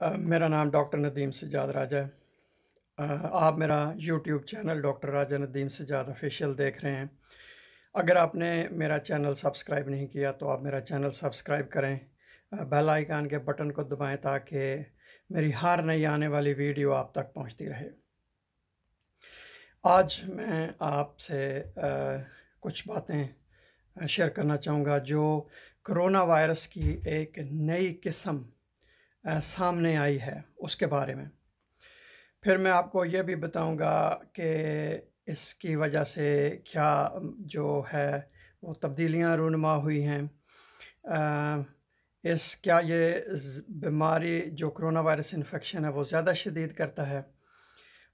मेरा नाम डॉक्टर नदीम सजाद राजा है। आप मेरा YouTube channel doctor Raja Nadeem Sajjad official देख रहे हैं। अगर आपने मेरा चैनल सब्सक्राइब नहीं किया तो आप मेरा चैनल सब्सक्राइब करें। बेल आइकन के बटन को दबाएँ ताकि मेरी हर नई आने वाली वीडियो आप तक पहुँचती रहे। आज मैं आपसे कुछ बातें शेयर करना चाहूँगा जो कोरोना वायरस की एक नई किस्म सामने आई है उसके बारे में। फिर मैं आपको ये भी बताऊँगा कि इसकी वजह से क्या जो है वो तब्दीलियाँ रूनमा हुई हैं। इस क्या ये बीमारी जो करोना वायरस इन्फेक्शन है वो ज़्यादा शदीद करता है?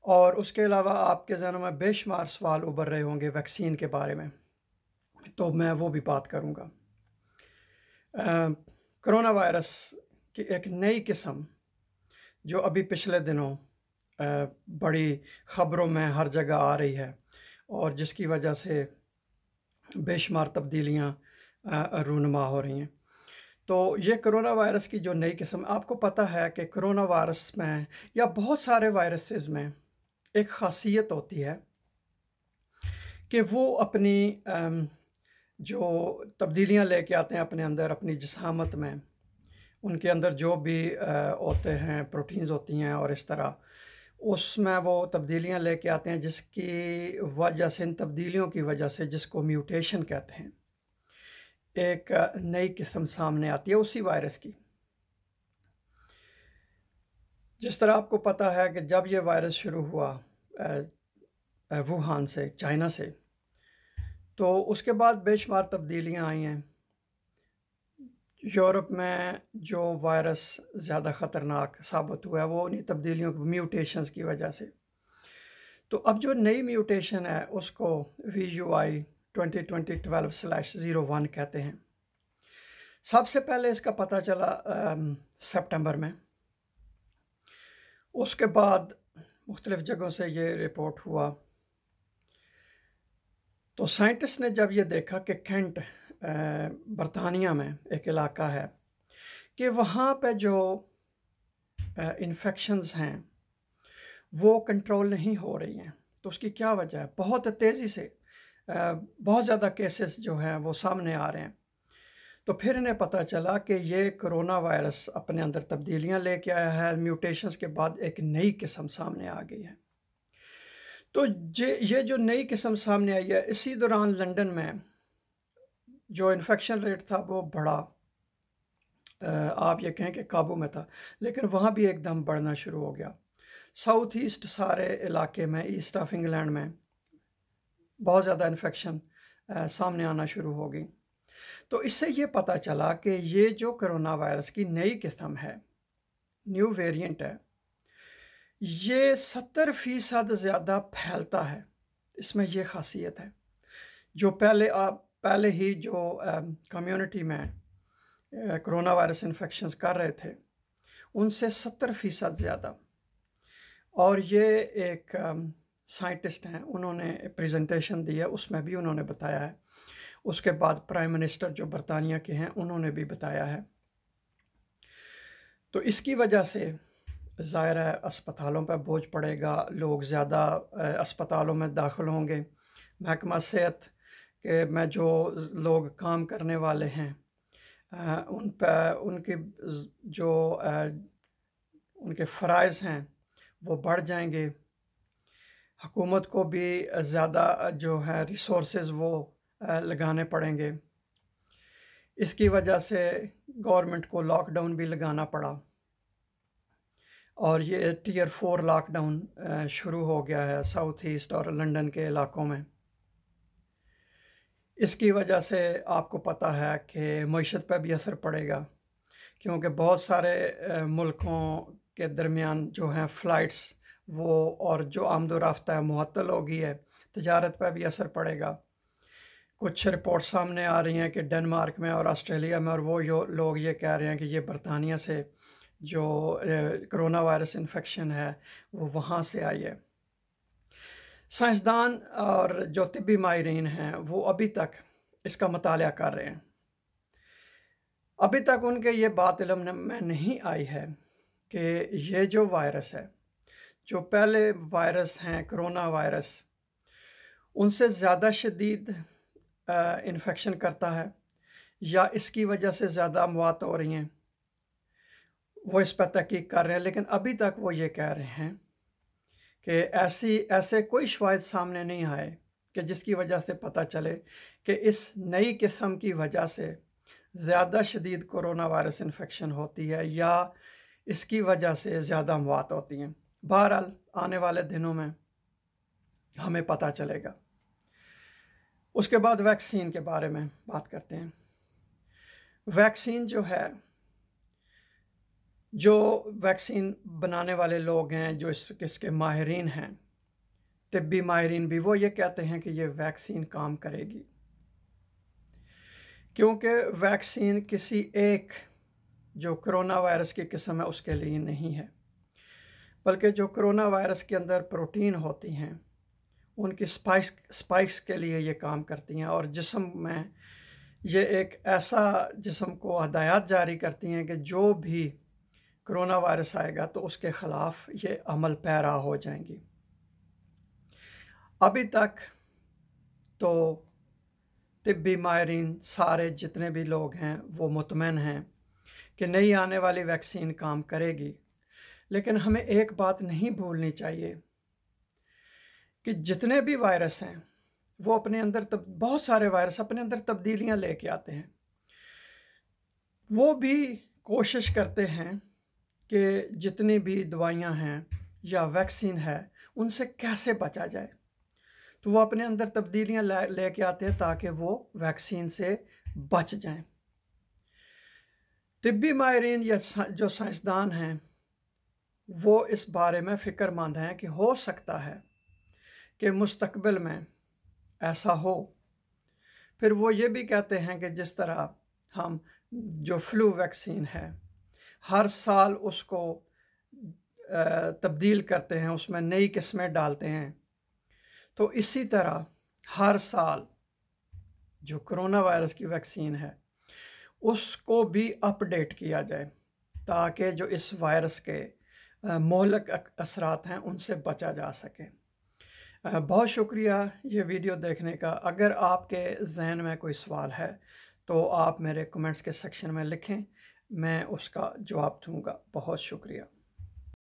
और उसके अलावा आपके जहनों में बेशुमार सवाल उभर रहे होंगे वैक्सीन के बारे में तो मैं वो भी बात करूँगा। करोना वायरस की एक नई किस्म जो अभी पिछले दिनों बड़ी ख़बरों में हर जगह आ रही है और जिसकी वजह से बेशुमार तब्दीलियाँ रूनमा हो रही हैं। तो ये करोना वायरस की जो नई किस्म, आपको पता है कि करोना वायरस में या बहुत सारे वायरसेस में एक ख़ासियत होती है कि वो अपनी जो तब्दीलियाँ लेके आते हैं अपने अंदर, अपनी जिसामत में उनके अंदर जो भी होते हैं, प्रोटीन्स होती हैं और इस तरह, उसमें वो तब्दीलियाँ लेके आते हैं जिसकी वजह से, इन तब्दीलियों की वजह से जिसको म्यूटेशन कहते हैं, एक नई किस्म सामने आती है उसी वायरस की। जिस तरह आपको पता है कि जब ये वायरस शुरू हुआ वुहान से, चाइना से तो उसके बाद बेशुमार तब्दीलियाँ आई हैं। यूरोप में जो वायरस ज़्यादा ख़तरनाक साबित हुआ है, वो उन्हीं तब्दीलियों म्यूटेशंस की वजह से। तो अब जो नई म्यूटेशन है, उसको V U I twenty twenty twelve slash zero one कहते हैं। सबसे पहले इसका पता चला सितंबर में। उसके बाद मुख्तलिफ़ जगहों से ये रिपोर्ट हुआ। तो साइंटिस्ट ने जब ये देखा कि कैंट बरतानिया में एक इलाका है कि वहाँ पे जो इन्फेक्शंस हैं, वो कंट्रोल नहीं हो रही हैं। तो उसकी क्या वजह है? बहुत तेज़ी से बहुत ज़्यादा केसेस जो हैं, वो सामने आ रहे हैं। तो फिर इन्हें पता चला कि ये कोरोना वायरस अपने अंदर तब्दीलियाँ लेके आया है म्यूटेशंस के बाद एक नई किस्म सामने आ गई है। तो जे, ये जो नई किस्म सामने आई है, इसी दौरान लंदन में जो इन्फेक्शन रेट था वो बढ़ा। आप ये कहें कि काबू में था, लेकिन वहाँ भी एकदम बढ़ना शुरू हो गया। साउथ ईस्ट सारे इलाके में, ईस्ट ऑफ़ इंग्लैंड में बहुत ज़्यादा इन्फेक्शन सामने आना शुरू हो गई। तो इससे ये पता चला कि ये जो करोना वायरस की नई किस्म है न्यू वेरिएंट है, ये सत्तर फ़ीसद ज़्यादा फैलता है। इसमें यह खासियत है। जो पहले आप पहले ही जो कम्युनिटी में कोरोना वायरस इन्फेक्शन कर रहे थे, उनसे सत्तर फ़ीसद ज़्यादा। और ये एक साइंटिस्ट हैं, उन्होंने प्रेजेंटेशन दी है उसमें भी उन्होंने बताया है। उसके बाद प्राइम मिनिस्टर जो बरतानिया के हैं, उन्होंने भी बताया है। तो इसकी वजह से ज़ाहिर है, अस्पतालों पर बोझ पड़ेगा, लोग ज़्यादा अस्पतालों में दाखिल होंगे। महकमा सेहत के मैं जो लोग काम करने वाले हैं अ, उन पर उनकी ज- अ, उनके फ़राइज़ हैं वो बढ़ जाएँगे। हुकूमत को भी ज़्यादा जो है रिसोर्स वो लगाने पड़ेंगे। इसकी वजह से गवर्नमेंट को लॉकडाउन भी लगाना पड़ा। और ये टीयर फोर लॉकडाउन शुरू हो गया है साउथ ईस्ट और लंदन के इलाकों में। इसकी वजह से आपको पता है कि मीशत पर भी असर पड़ेगा, क्योंकि बहुत सारे मुल्कों के दरमियान जो हैं फ़्लाइट्स वो और जो आमदो रफ्ता है, मुअत्तल हो गई है, तजारत पर भी असर पड़ेगा। कुछ रिपोर्ट सामने आ रही हैं कि डेनमार्क में और ऑस्ट्रेलिया में, और वो यो, लोग ये कह रहे हैं कि ये बरतानिया से जो कोरोना वायरस इन्फेक्शन है, वो वहाँ से आई है। साइंसदान और जो तिब्बी माहरीन हैं, वो अभी तक इसका मताल कर रहे हैं। अभी तक उनके ये बात इलम में नहीं आई है कि ये जो वायरस है, जो पहले वायरस हैं, कोरोना वायरस, उनसे ज़्यादा शदीद इन्फेक्शन करता है या इसकी वजह से ज़्यादा मौत हो रही हैं, वो इस पर तहकीक कर रहे हैं। लेकिन अभी तक वो ये कह रहे हैं कि ऐसी, ऐसे कोई शवाद सामने नहीं आए कि जिसकी वजह से पता चले कि इस नई किस्म की वजह से ज़्यादा शदीद कोरोना वायरस इन्फेक्शन होती है या इसकी वजह से ज़्यादा मौत होती हैं। बहरहाल, आने वाले दिनों में हमें पता चलेगा। उसके बाद वैक्सीन के बारे में बात करते हैं। वैक्सीन जो है जो वैक्सीन बनाने वाले लोग हैं, जो इस, किसके माहरीन हैं, तिब्बी माहरीन भी वो ये कहते हैं कि ये वैक्सीन काम करेगी। क्योंकि वैक्सीन किसी एक, जो कोरोना वायरस की किस्म है, उसके लिए नहीं है। बल्कि जो कोरोना वायरस के अंदर प्रोटीन होती हैं, उनकी स्पाइस स्पाइक्स के लिए ये काम करती हैं। और जिसम में ये एक ऐसा जिसम को हदायत जारी करती हैं कि जो भी कोरोना वायरस आएगा तो उसके ख़िलाफ़ ये अमल पैरा हो जाएँगी। अभी तक तो तिब्बी माहरीन सारे जितने भी लोग हैं, वो मुतमिन हैं कि नई आने वाली वैक्सीन काम करेगी। लेकिन हमें एक बात नहीं भूलनी चाहिए कि जितने भी वायरस हैं, वो अपने अंदर तब, बहुत सारे वायरस अपने अंदर तब्दीलियाँ लेके आते हैं। वो भी कोशिश करते हैं कि जितनी भी दवाइयाँ हैं या वैक्सीन है, उनसे कैसे बचा जाए? तो वो अपने अंदर तब्दीलियाँ लेके आते हैं ताकि वो वैक्सीन से बच जाएँ। तिब्बी माहरीन या जो साइंसदान हैं, वो इस बारे में फ़िक्रमंद हैं कि हो सकता है कि मुस्तकबिल में ऐसा हो। फिर वो ये भी कहते हैं कि जिस तरह हम जो फ्लू वैक्सीन है हर साल उसको तब्दील करते हैं, उसमें नई किस्में डालते हैं। तो इसी तरह हर साल जो कोरोना वायरस की वैक्सीन है, उसको भी अपडेट किया जाए, ताकि जो इस वायरस के मोहलक असरात हैं, उनसे बचा जा सके। बहुत शुक्रिया ये वीडियो देखने का। अगर आपके जहन में कोई सवाल है तो आप मेरे कमेंट्स के सेक्शन में लिखें। मैं उसका जवाब दूँगा। बहुत शुक्रिया।